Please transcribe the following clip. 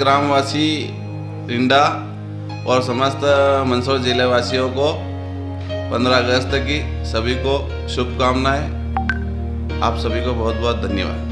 ग्रामवासी रिंडा और समस्त मंदसौर ज़िले वासियों को 15 अगस्त की सभी को शुभकामनाएँ। आप सभी को बहुत बहुत धन्यवाद।